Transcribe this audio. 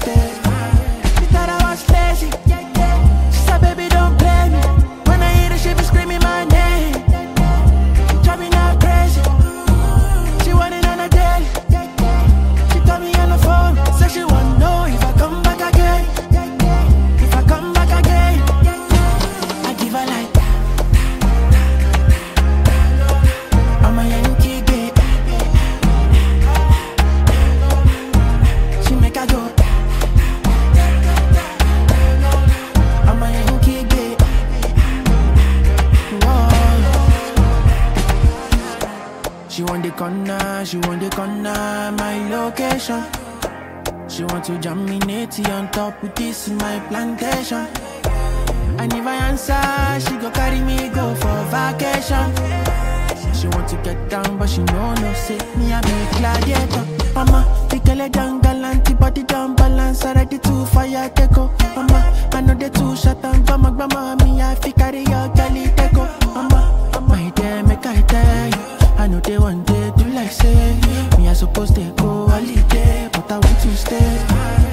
but She want the corner, she want the corner, my location. She want to natty on top with this my plantation. And if I answer, she go carry me go for vacation. She want to get down, but she know no say me I be gladiator. Mama, the girl down galant, body down balance, already too fire take. Mama, I know they too shut down, but my grandma me I fi carry your galley one day do like say me I supposed to go holiday, but I want to stay.